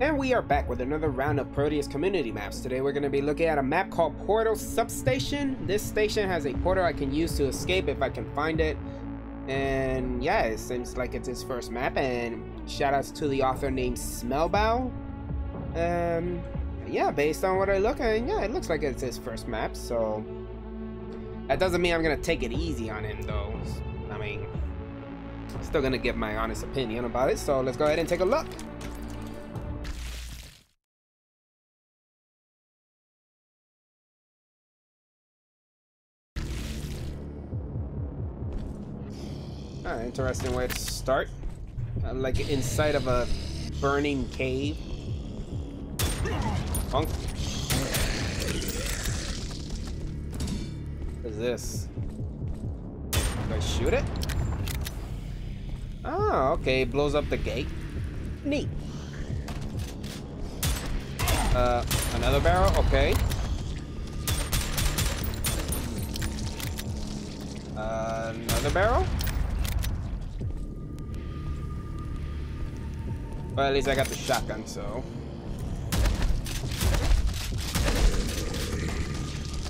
And we are back with another round of Prodeus community maps. Today we're going to be looking at a map called Portal Substation. This station has a portal I can use to escape if I can find it. And yeah, it seems like it's his first map. And shoutouts to the author named Smellbow. Um, yeah, based on what I look at, yeah, it looks like it's his first map. So that doesn't mean I'm going to take it easy on him though. I mean, still going to give my honest opinion about it. So let's go ahead and take a look. Interesting way to start. Uh, like inside of a burning cave. Punk. What is this? Do I shoot it? Oh, okay. It blows up the gate. Neat. Uh, another barrel? Okay. Uh, another barrel? Well, at least I got the shotgun, so.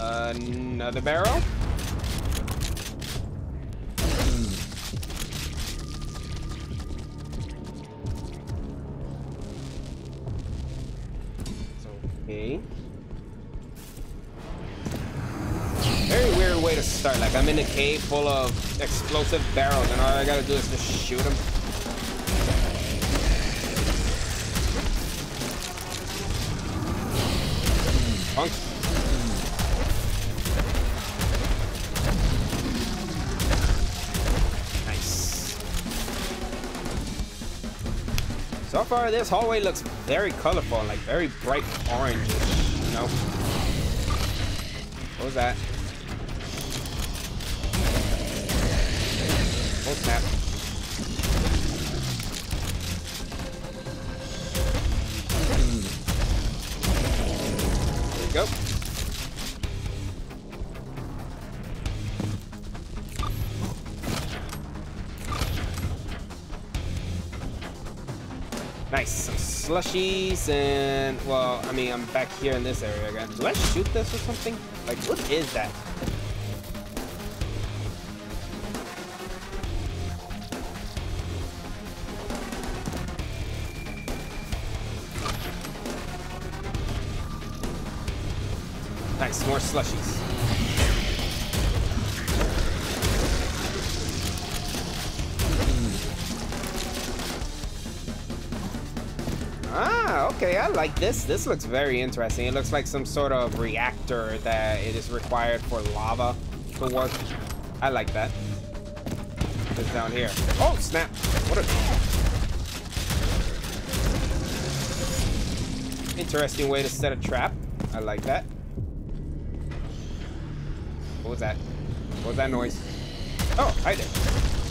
Another barrel? Okay. Very weird way to start. Like, I'm in a cave full of explosive barrels, and all I gotta do is just shoot them. So far, this hallway looks very colorful, like very bright orange, you know? What was that? Oh snap. Slushies and, well, I mean, I'm back here in this area again. Do I shoot this or something? Like, what is that? Nice, more slushies. Okay, I like this. This looks very interesting. It looks like some sort of reactor that it is required for lava to work. I like that. It's down here. Oh, snap. What a... Interesting way to set a trap. I like that. What was that? What was that noise? Oh, hi there.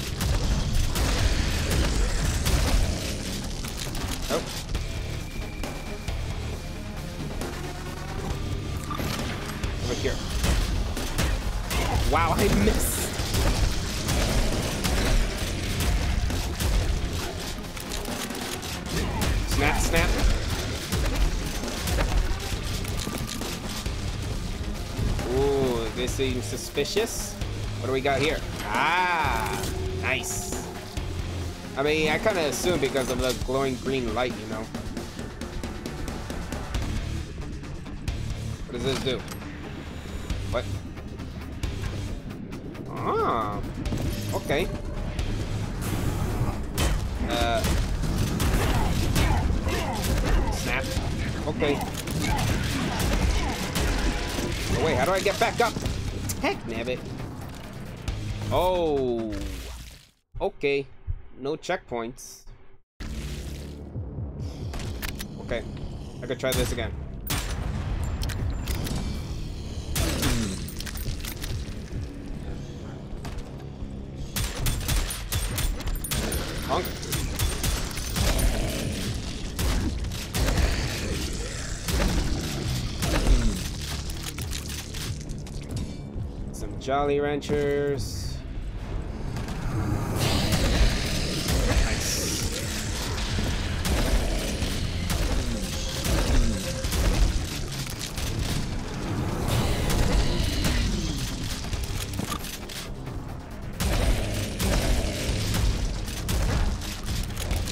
Wow, I missed. Snap, snap. Ooh, this seems suspicious. What do we got here? Ah, nice. I mean, I kind of assumed because of the glowing green light, you know. What does this do? Ah, okay. Uh, snap. Okay. Oh, wait, how do I get back up? Heck, nabbit. Oh. Okay. No checkpoints. Okay. I could try this again. Jolly Ranchers. Nice.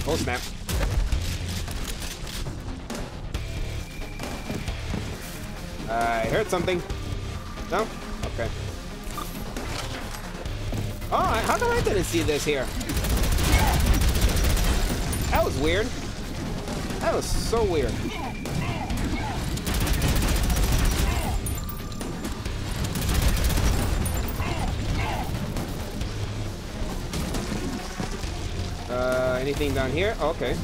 Oh. I heard something. See this here? That was weird. That was so weird. Uh, anything down here? okay.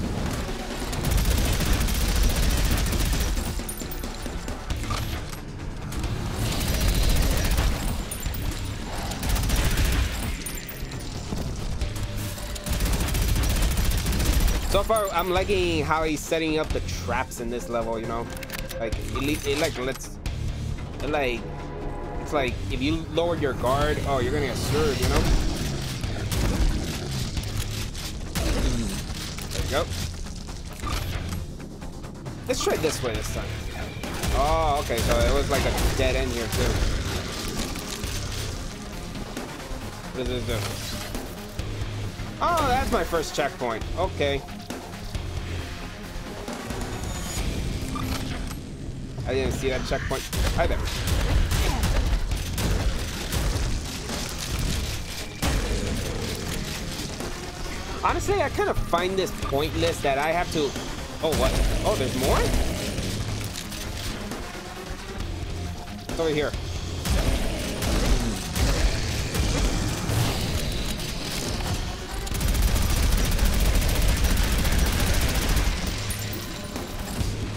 So far, I'm liking how he's setting up the traps in this level, you know? Like, it, it like lets... It like... It's like, if you lower your guard, oh, you're gonna get served, you know? There you go. Let's try this way this time. Oh, okay, so it was like a dead end here, too. What does this do? Oh, that's my first checkpoint. Okay. I didn't see that checkpoint. Hi there. Honestly, I kind of find this pointless that I have to... Oh, what? Oh, there's more? It's over here.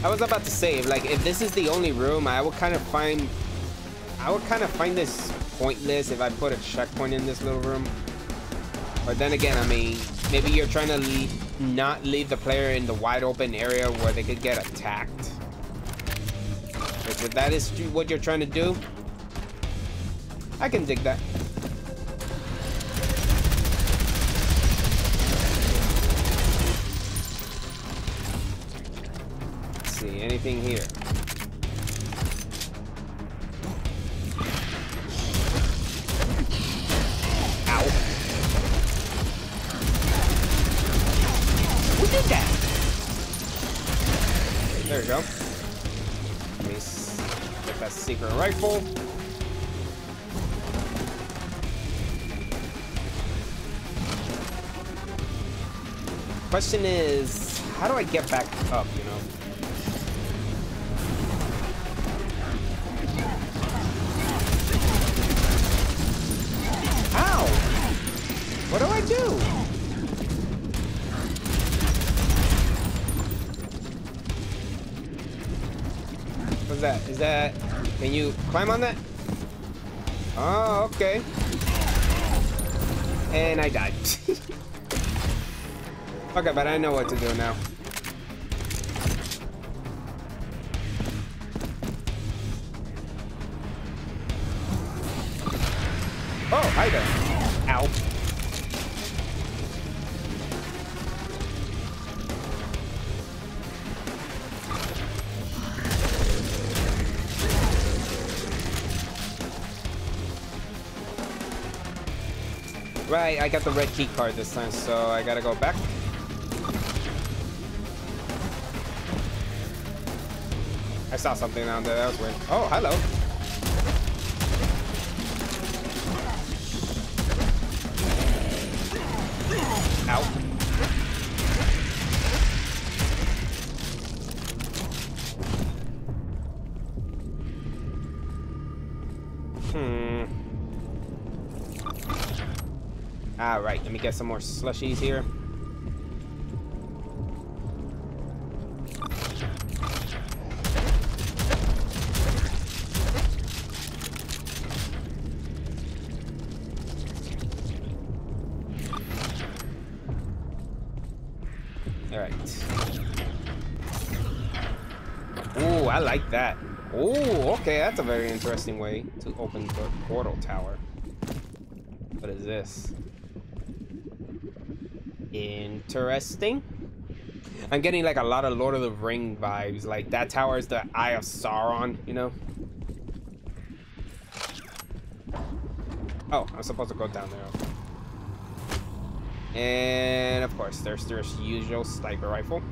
I was about to say, like, if this is the only room, I would kind of find... I would kind of find this pointless if I put a checkpoint in this little room. But then again, I mean, maybe you're trying to le not leave the player in the wide open area where they could get attacked. If that is what you're trying to do, I can dig that. Anything here. Ow. Who did that? There you go. Let me get that secret rifle. Question is, how do I get back up, you know? Can you climb on that? Oh, okay. And I died. okay, but I know what to do now. Right, I got the red key card this time, so I gotta go back. I saw something down there, that was weird. Oh, hello. Get some more slushies here. All right. Oh, I like that. Oh, okay, that's a very interesting way to open the portal tower. What is this? Interesting. I'm getting like a lot of Lord of the Ring vibes. Like that tower is the Eye of Sauron, you know? Oh, I'm supposed to go down there. And of course, there's their usual sniper rifle.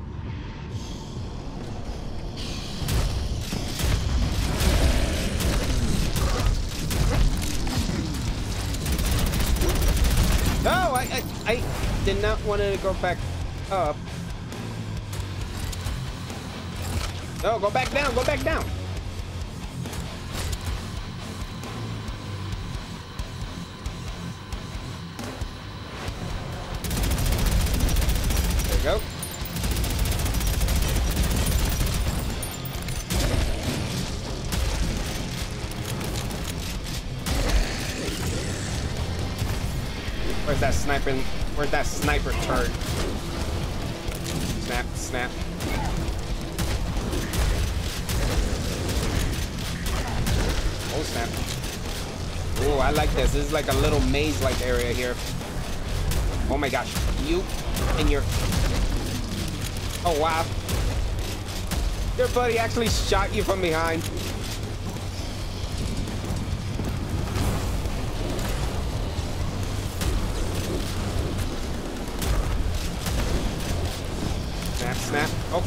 Did not want to go back up. No, go back down, go back down. There we go. Where's that sniper? Where's that sniper turn? Snap, snap. Oh snap. Oh, I like this. This is like a little maze-like area here. Oh my gosh. You and your... Oh wow. Your buddy actually shot you from behind.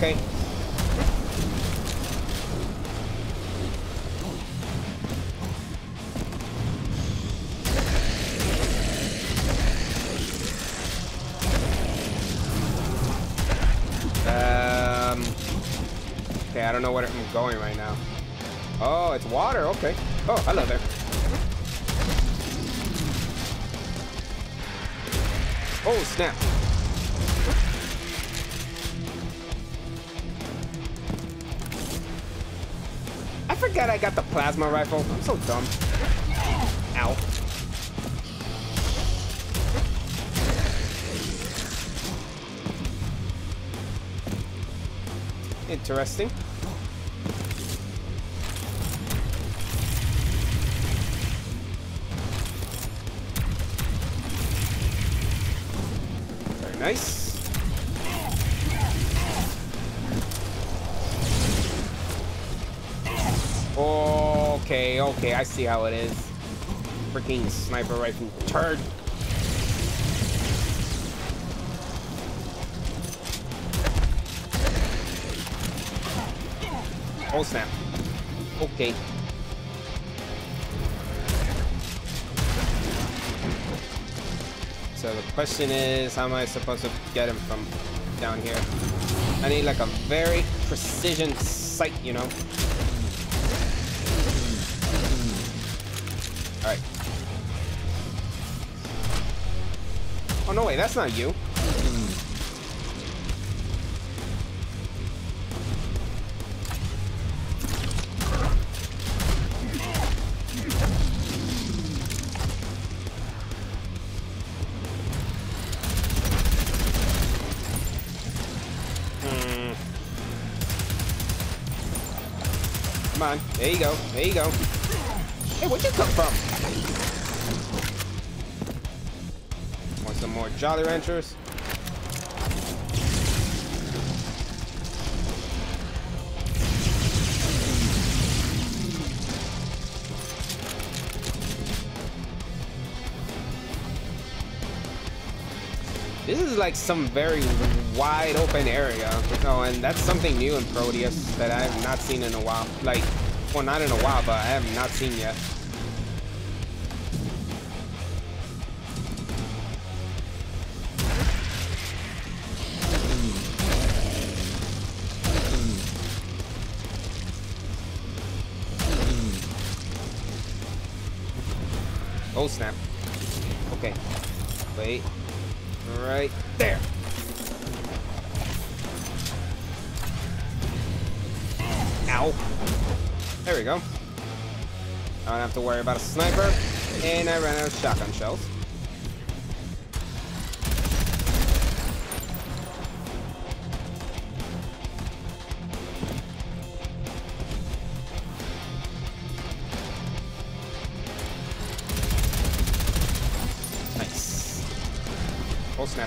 Okay. Um. Okay, I don't know where I'm going right now. Oh, it's water. Okay. Oh, hello there. Oh, snap. Forgot I got the plasma rifle. I'm so dumb. Ow. Interesting. Okay, okay, I see how it is. Freaking sniper rifle turd. Oh snap. Okay. So the question is, how am I supposed to get him from down here? I need like a very precision sight, you know? Oh, no, wait, that's not you. Hmm. Come on. There you go. There you go. Hey, where'd you come from? Some more Jolly Ranchers? This is like some very wide open area. Oh, and that's something new in Prodeus that I have not seen in a while. Like, well, not in a while, but I have not seen yet. Oh, snap. Okay. Wait. Right there. Ow. There we go. I don't have to worry about a sniper. And I ran out of shotgun shells.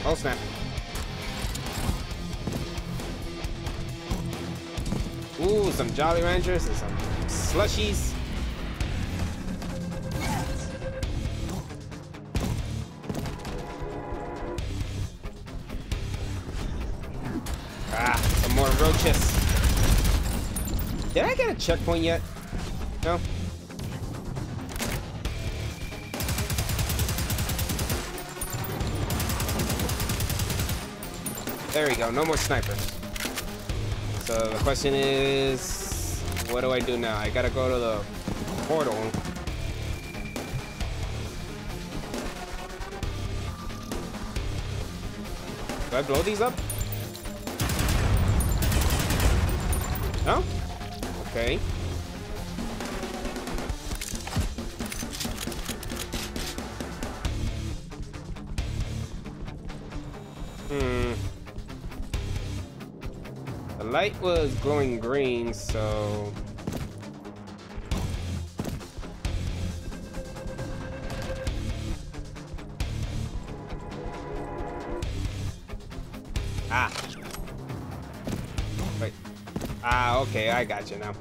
Oh, snap. Ooh, some Jolly Ranchers and some slushies. Ah, some more roaches. Did I get a checkpoint yet? No? There we go, no more snipers. So the question is, what do I do now? I gotta go to the portal. Do I blow these up? No? Okay. Light was glowing green, so... Ah. Wait. Ah, okay, I got you now.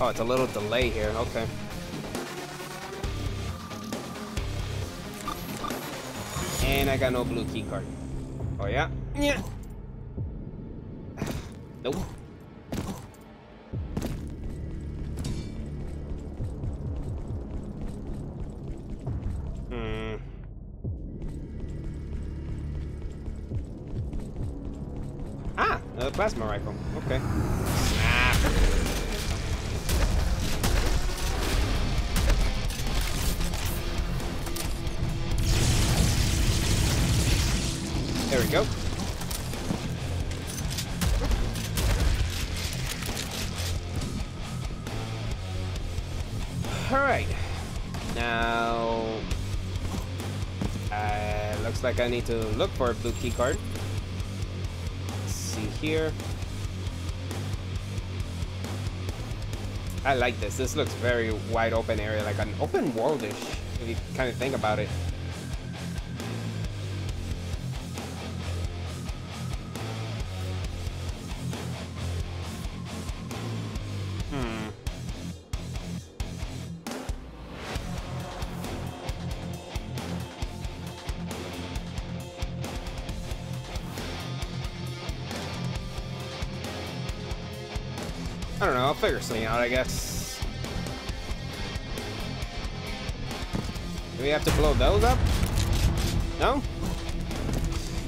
Oh, it's a little delay here. Okay. And I got no blue key card. Oh, yeah? Yeah. Nope. Hmm. Ah, a plasma rifle. Okay. Snap. Like I need to look for a blue key card. Let's see here. I like this. This looks very wide open area, like an open worldish, if you kind of think about it. Something out, I guess. Do we have to blow those up? No?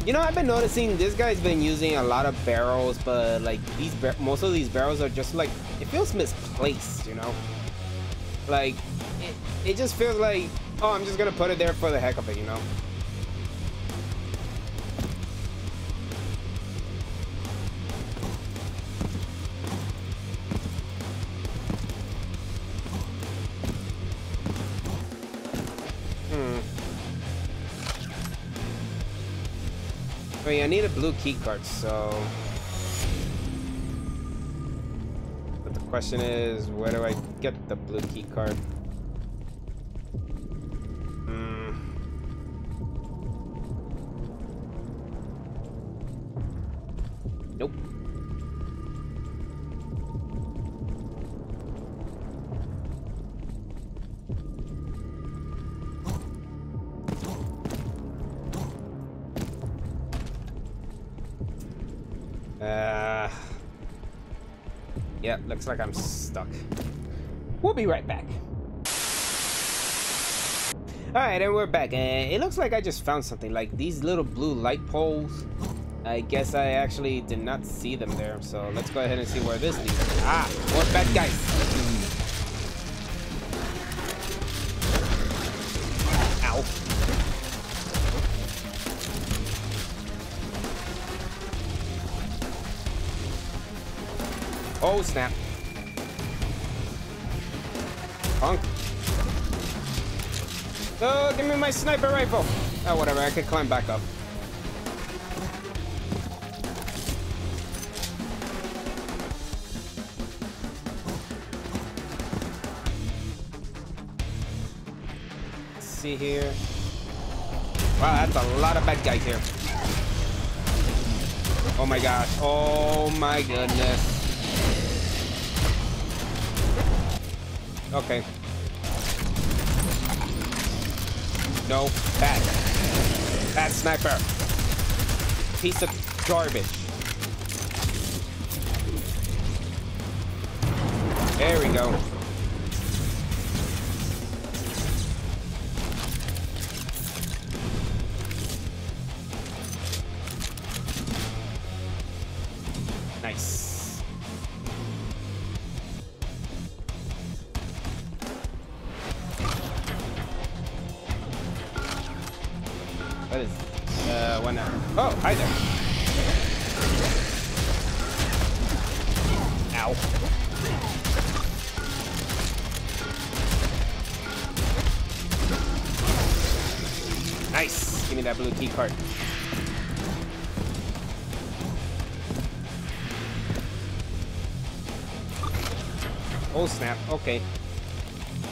You know, I've been noticing this guy's been using a lot of barrels, but like these, most of these barrels are just like, it feels misplaced, you know? Like, it, it just feels like, oh, I'm just gonna put it there for the heck of it, you know? I mean, I need a blue key card, so... But the question is, where do I get the blue key looks like I'm stuck. We'll be right back. Alright, and we're back. And it looks like I just found something. Like these little blue light poles. I guess I actually did not see them there. So let's go ahead and see where this leads. Ah, more bad guys. Ow. Oh, snap. Punk. Oh, give me my sniper rifle. Oh, whatever. I could climb back up. Let's see here. Wow, that's a lot of bad guys here. Oh my gosh. Oh my goodness. Okay. No, bad. Bad sniper. piece of garbage. There we go.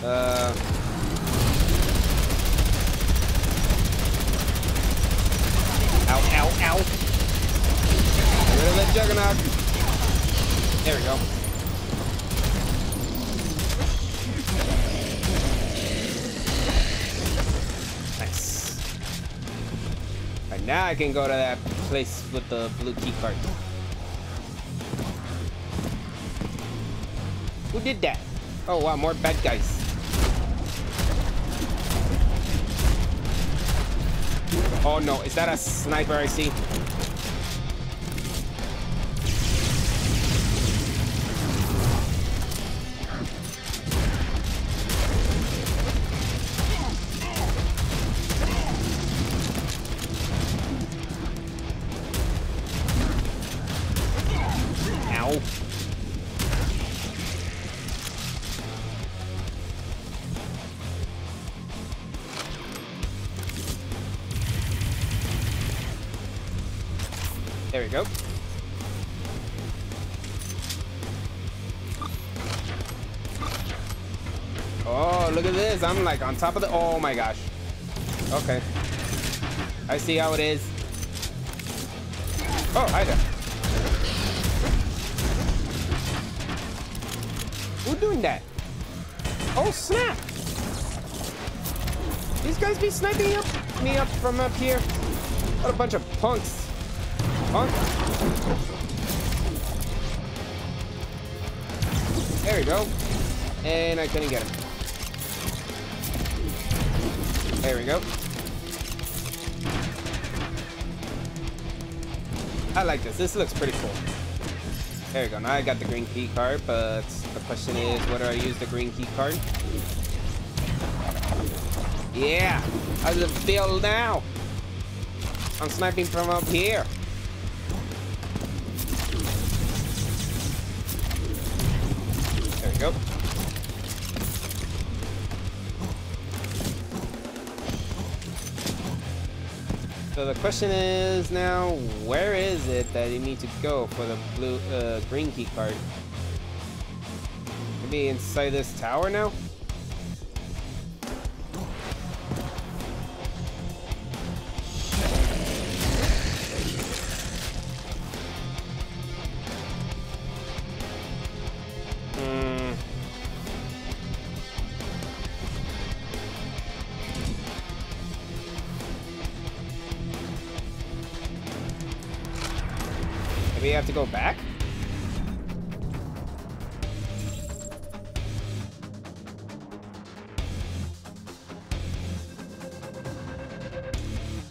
Uh. Ow, ow, ow. Get rid of that juggernaut. There we go. Nice. Alright, now I can go to that place with the blue key card. Who did that? Oh wow, more bad guys. Oh no, is that a sniper I see? There we go. Oh, look at this. I'm like on top of the... Oh my gosh. Okay. I see how it is. Oh, hi there. Who doing that? Oh, snap. These guys be sniping up me up from up here. What a bunch of punks. There we go. And I couldn't get him. There we go. I like this. This looks pretty cool. There we go. Now I got the green key card, but the question is, what do I use the green key card? Yeah. How does it feel now? I'm sniping from up here. So the question is now, where is it that you need to go for the blue, uh, green key card? Maybe inside this tower now? You have to go back?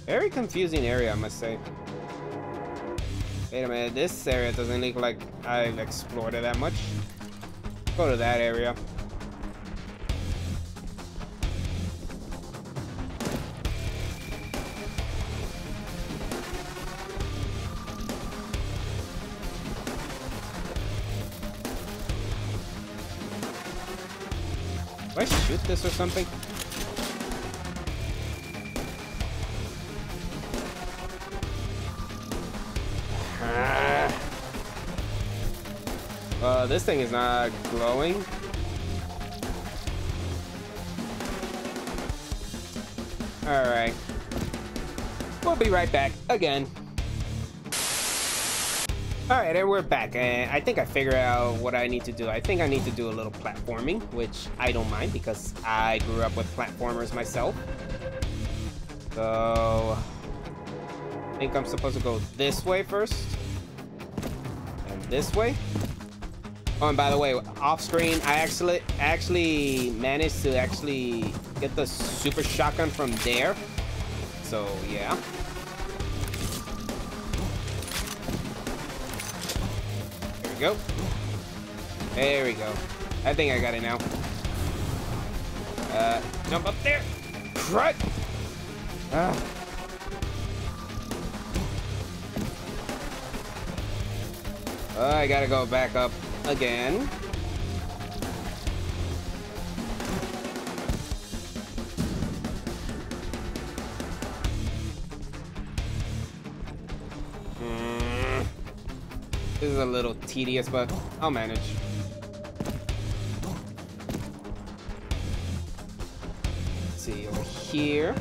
Very confusing area, I must say. Wait a minute, this area doesn't look like I've explored it that much. Go to that area. This or something? Ah. Uh, this thing is not glowing. Alright. We'll be right back again. Alright, and we're back. And I think I figured out what I need to do. I think I need to do a little platforming, which I don't mind because I grew up with platformers myself. So... I think I'm supposed to go this way first. And this way. Oh, and by the way, off screen, I actually actually managed to actually get the super shotgun from there. So, yeah. We go. There we go. I think I got it now. Uh, jump up there. Crud. Ah. Oh, I gotta go back up again. This is a little tedious, but I'll manage. Let's see, over here,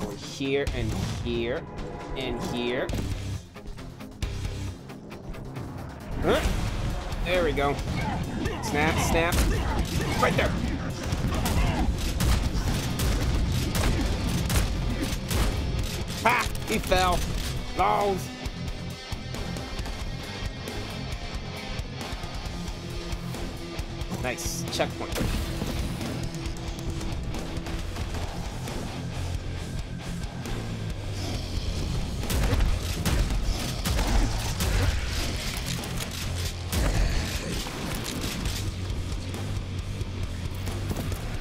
over here, and here, and here. Huh? There we go. Snap, snap. Right there. Ha! He fell. Balls. Checkpoint.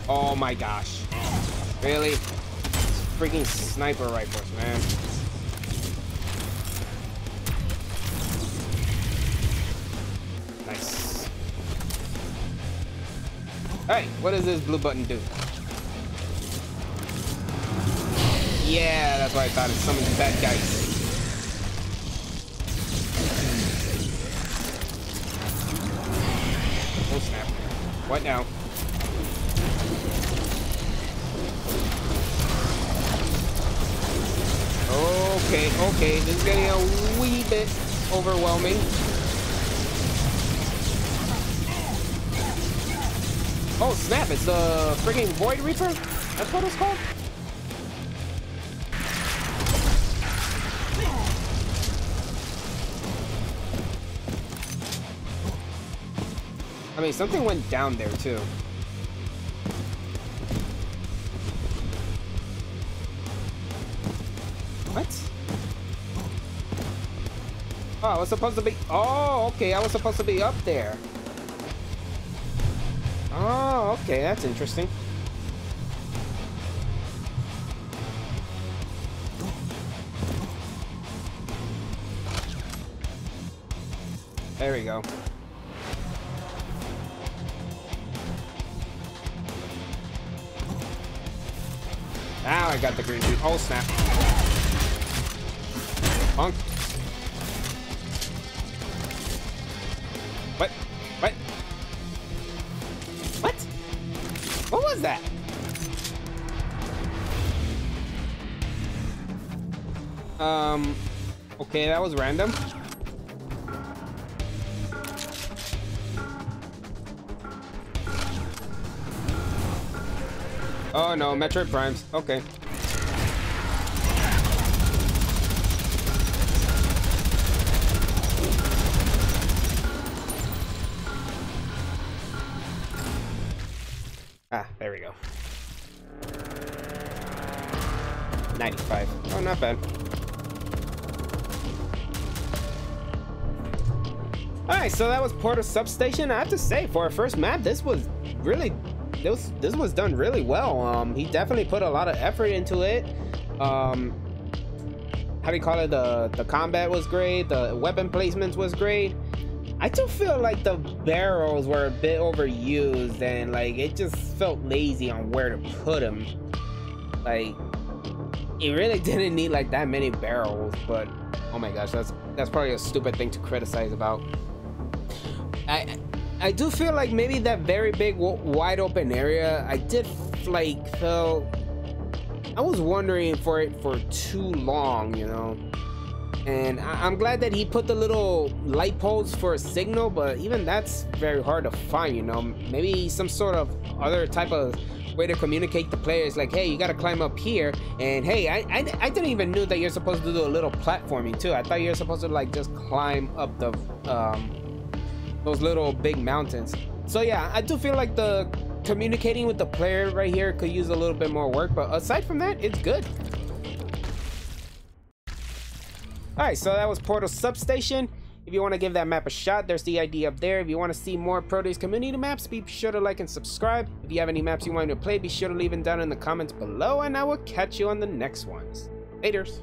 Oh my gosh. Really? Freaking sniper rifles, man. Nice. Hey, what does this blue button do? Yeah, that's why I thought it summoned bad guys. Oh snap. What now? Okay, okay, this is getting a wee bit overwhelming. Oh snap, it's the frigging Void Reaper? That's what it's called? I mean, something went down there too. What? Oh, I was supposed to be... Oh, okay, I was supposed to be up there. Oh, okay, that's interesting. There we go. Now I got the green dude. Oh, snap. Punk. Okay, that was random. Oh no, Metroid Primes. Okay. Ah, there we go. 95. Oh, not bad. Alright, so that was Portal Substation. I have to say, for a first map, this was really this this was done really well. Um, he definitely put a lot of effort into it. Um, how do you call it? The the combat was great. The weapon placements was great. I do feel like the barrels were a bit overused and like it just felt lazy on where to put them. Like it really didn't need like that many barrels, but oh my gosh, that's that's probably a stupid thing to criticize about. I I do feel like maybe that very big wide open area, I did like felt I was wondering for it for too long, you know. And I am glad that he put the little light poles for a signal, but even that's very hard to find, you know. Maybe some sort of other type of way to communicate to players like, hey, you gotta climb up here, and hey, I, I, I didn't even know that you're supposed to do a little platforming too. I thought you're supposed to like just climb up the um, those little big mountains. So yeah, I do feel like the communicating with the player right here could use a little bit more work, but aside from that, it's good. Alright, so that was Portal Substation. If you want to give that map a shot, there's the ID up there. If you want to see more Prodeus community maps, be sure to like and subscribe. If you have any maps you want to play, be sure to leave them down in the comments below, and I will catch you on the next ones. Laters.